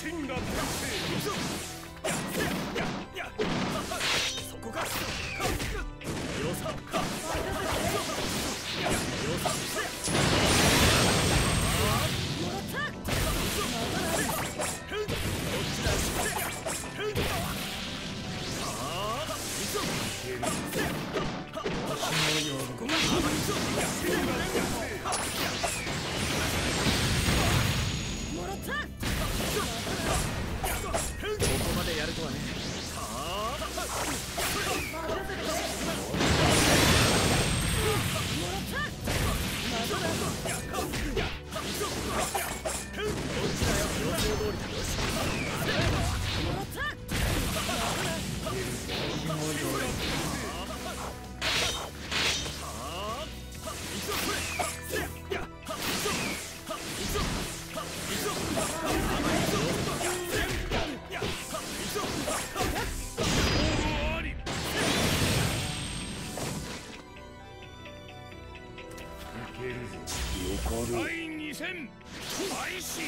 真が完成ける。ぞよか第2戦開始。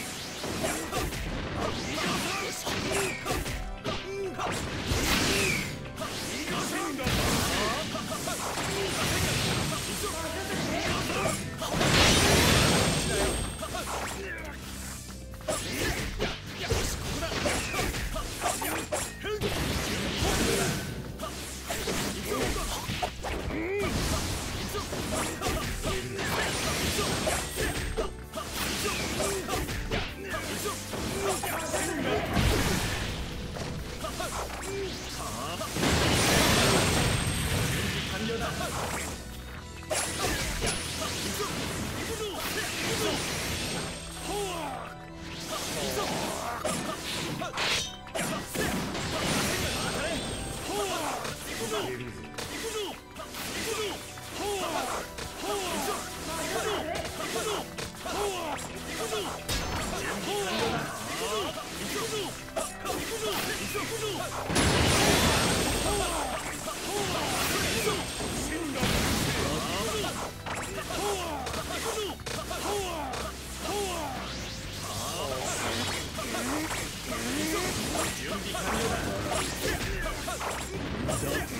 準備完了。だ